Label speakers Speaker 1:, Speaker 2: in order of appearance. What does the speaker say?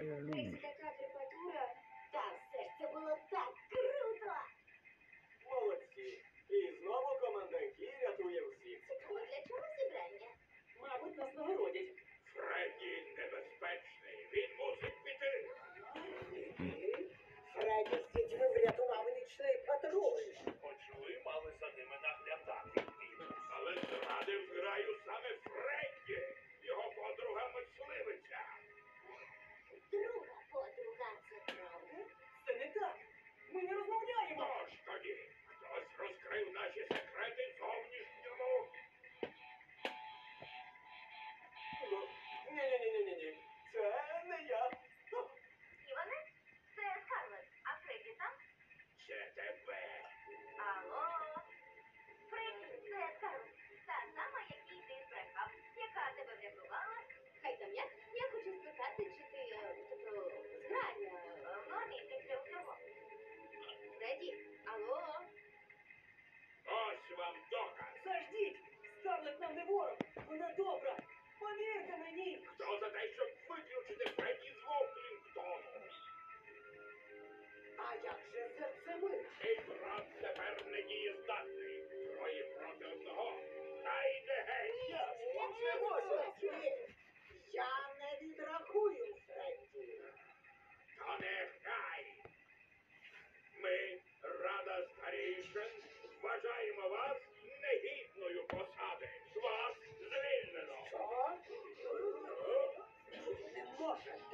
Speaker 1: เอ вона добра. Повірте мені.
Speaker 2: Хто за те, щоб виключити Фредді з Воклінгтону?
Speaker 3: А як же це, це ми?
Speaker 2: Мій брат тепер не дієздатний. Троє проти одного. Та йде геть.
Speaker 3: Я не можу. Я не відрахую Фредді. Та не
Speaker 2: অসুস্থ